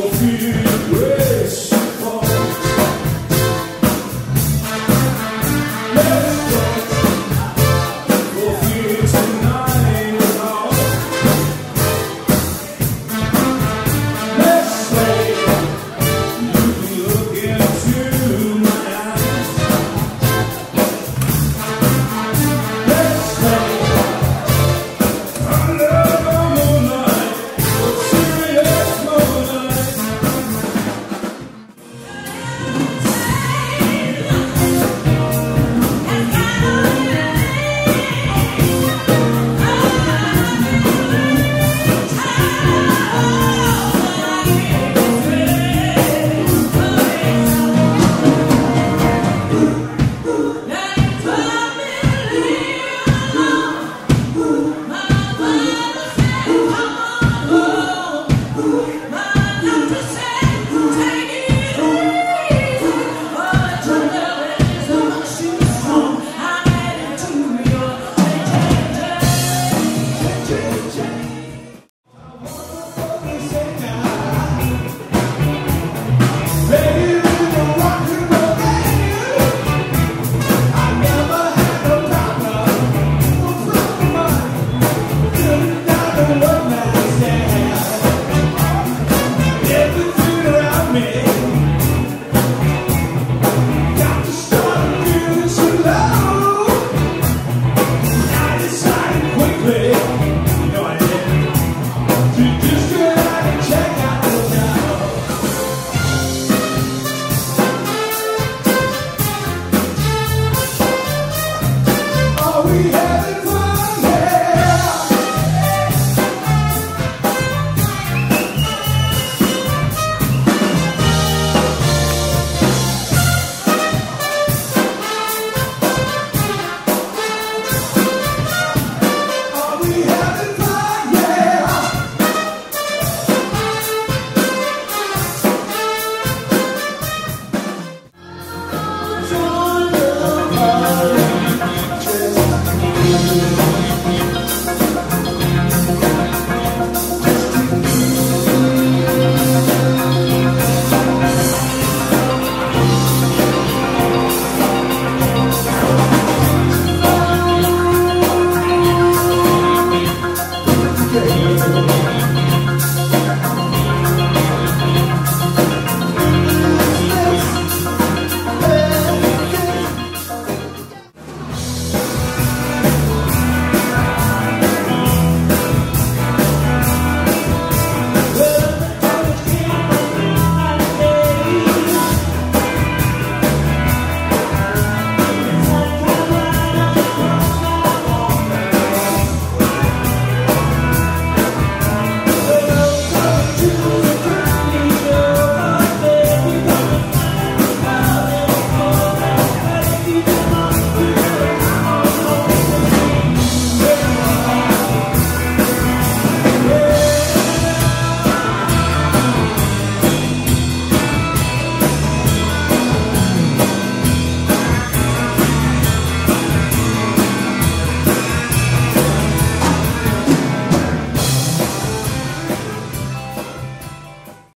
confused. We